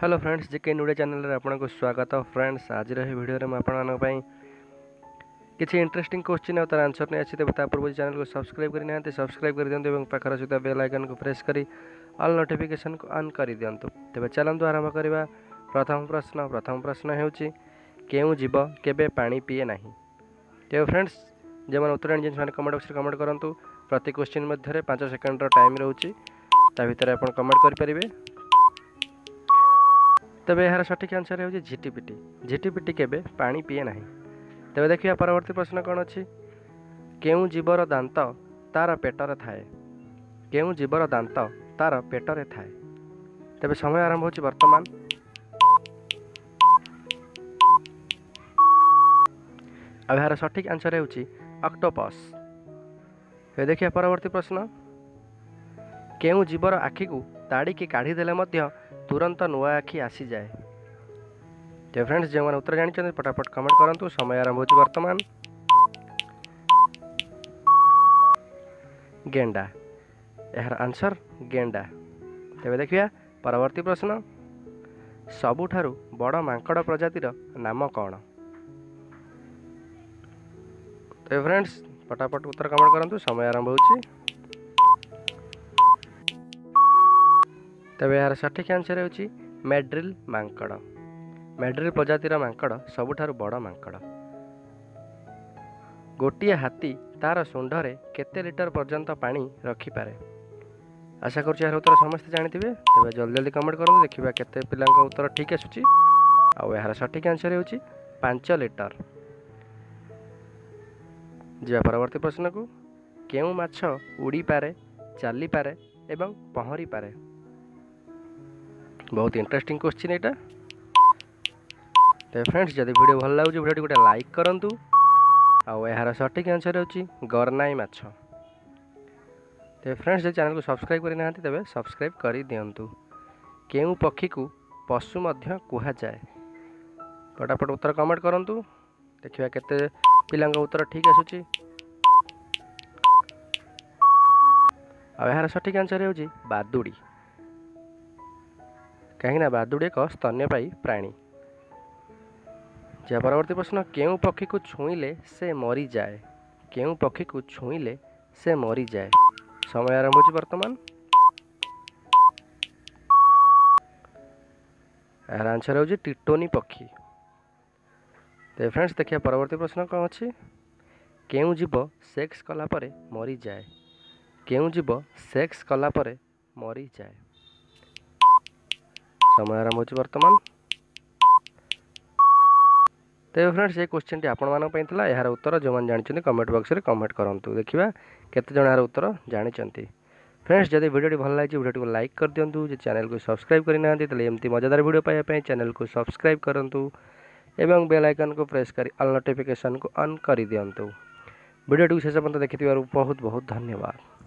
hello friends JK नुडे channel रे आपन को स्वागत है फ्रेंड्स आज रे वीडियो रे म आपन मान पई किछ इंटरेस्टिंग क्वेश्चन है तर आंसर नै अछि त बता पूर्व चैनल को सब्सक्राइब करि नै सब्सक्राइब कर दियंतु एवं पखरा सुता बेल आइकन को प्रेस करी ऑल नोटिफिकेशन को ऑन कर दियंतु तबे चलन तो आरंभ करबा प्रथम प्रश्न प्रथम प्रश्न हेउछि केउ जीव केबे पानी पिए नै तो फ्रेंड्स जे मन उत्तर जेन मान कमेंट बॉक्स रे कमेंट करंतु प्रति क्वेश्चन मध्ये रे 5 सेकंड रो टाइम रहउछि ता भीतर आपन कमेंट कर परिबे ତେବେ ଏହାର ସଠିକ୍ ଆନ୍ସର୍ ହେଉଛି ଝିଟିପିଟି ଝିଟିପିଟି କେବେ ପାଣି ପିଏ ନାହିଁ ତେବେ ଦେଖିବା ପରବର୍ତ୍ତୀ ପ୍ରଶ୍ନ କ'ଣ ଅଛି କେଉଁ ଜୀବର ଦାନ୍ତ ତା'ର ପେଟରେ ଥାଏ କେଉଁ ଜୀବର ଦାନ୍ତ ତା'ର ପେଟରେ ଥାଏ ତେବେ ସମୟ ଆରମ୍ଭ ହେଉଛି ବର୍ତ୍ତମାନ ଆଉ ଏହାର ସଠିକ୍ ଆନ୍ସର୍ ହେଉଛି ଅକ୍ଟୋପସ୍ ଏବେ ଦେଖିବା ପରବର୍ତ୍ତୀ ପ୍ରଶ୍ନ କେଉଁ ଜୀବର ଆଖିକୁ ତାଡ଼ିକି କାଢ଼ିଦେଲେ ମଧ୍ୟ ତୁରନ୍ତ ନୂଆ ଆଖି ଆସିଯାଏ ତ ଫ୍ରେଣ୍ଡସ୍ ଯେଉଁମାନେ ଉତ୍ତର ଜାଣିଛନ୍ତି ପଟାପଟ କମେଣ୍ଟ କରନ୍ତୁ ସମୟ ଆରମ୍ଭ ହେଉଛି ବର୍ତ୍ତମାନ ଗେଣ୍ଡା ଏହାର ଆନ୍ସର୍ ଗେଣ୍ଡା ତେବେ ଦେଖିବା ପରବର୍ତ୍ତୀ ପ୍ରଶ୍ନ ସବୁଠାରୁ ବଡ଼ ମାଙ୍କଡ଼ ପ୍ରଜାତିର ନାମ କ'ଣ ତେବେ ଫ୍ରେଣ୍ଡସ୍ ଫଟାଫଟ ଉତ୍ତର କମେଣ୍ଟ କରନ୍ତୁ ସମୟ ଆରମ୍ଭ ହେଉଛି ତେବେ ଏହାର ସଠିକ୍ ଆନ୍ସର ହେଉଛି ମେଡ୍ରିଲ୍ ମାଙ୍କଡ଼ ମେଡ୍ରିଲ୍ ପ୍ରଜାତିର ମାଙ୍କଡ଼ ସବୁଠାରୁ ବଡ଼ ମାଙ୍କଡ଼ ଗୋଟିଏ ହାତୀ ତା'ର ଶୁଣ୍ଢରେ କେତେ ଲିଟର ପର୍ଯ୍ୟନ୍ତ ପାଣି ରଖିପାରେ ଆଶା କରୁଛି ଏହାର ଉତ୍ତର ସମସ୍ତେ ଜାଣିଥିବେ ତେବେ ଜଲ୍ଦି ଜଲ୍ଦି କମେଣ୍ଟ କରନ୍ତୁ ଦେଖିବା କେତେ ପିଲାଙ୍କ ଉତ୍ତର ଠିକ୍ ଆସୁଛି ଆଉ ଏହାର ସଠିକ୍ ଆନ୍ସର ହେଉଛି ପାଞ୍ଚ ଲିଟର ଯିବା ପରବର୍ତ୍ତୀ ପ୍ରଶ୍ନକୁ କେଉଁ ମାଛ ଉଡ଼ିପାରେ ଚାଲିପାରେ ଏବଂ ପହଁରିପାରେ बहुत इंटरेस्टिंग क्वेश्चन यहाँ तेज फ्रेंड्स जदि भिड भल लगुच भिडियो गोटे लाइक करूँ आ रहा सठिक आंसर हो गरनाई माछ तेज फ्रेंड्स जो चैनल को सब्सक्राइब करना तेज सब्सक्राइब कर दिंतु के पक्षी को पशु मध्य कहुए फटाफट उत्तर कमेंट करूँ देखा के उत्तर ठीक आस सठिक आंसर हो बादुड़ी କାହିଁକିନା ବାଦୁଡ଼ି ଏକ ସ୍ତନ୍ୟପାୟୀ ପ୍ରାଣୀ ଯାହା ପରବର୍ତ୍ତୀ ପ୍ରଶ୍ନ କେଉଁ ପକ୍ଷୀକୁ ଛୁଇଁଲେ ସେ ମରିଯାଏ କେଉଁ ପକ୍ଷୀକୁ ଛୁଇଁଲେ ସେ ମରିଯାଏ ସମୟ ଆରମ୍ଭ ହେଉଛି ବର୍ତ୍ତମାନ ଏହାର ଆନ୍ସର୍ ହେଉଛି ଟିଟୋନି ପକ୍ଷୀ ତେବେ ଫ୍ରେଣ୍ଡସ୍ ଦେଖିବା ପରବର୍ତ୍ତୀ ପ୍ରଶ୍ନ କ'ଣ ଅଛି କେଉଁ ଜୀବ ସେକ୍ସ କଲାପରେ ମରିଯାଏ କେଉଁ ଜୀବ ସେକ୍ସ କଲାପରେ ମରିଯାଏ समय आरंभ हो बर्तमान तेज फ्रेंड्स ये क्वेश्चन टी आपल यार उत्तर जो मैंने जानते कमेंट बक्स में कमेंट करूँ देखा के उत्तर जानते फ्रेंड्स जदि भिडियो भल लगी भिडियो को लाइक कर दिंतु जो चैनल को सब्सक्राइब करना तेल एमती मजादार भिड पाइबा चैनल को सब्सक्राइब करूँ एवं बेल आइकन को प्रेस कर अल नोटिफिकेसन को अन्दु भिडियो शेष पर्यटन देखिथ बहुत बहुत धन्यवाद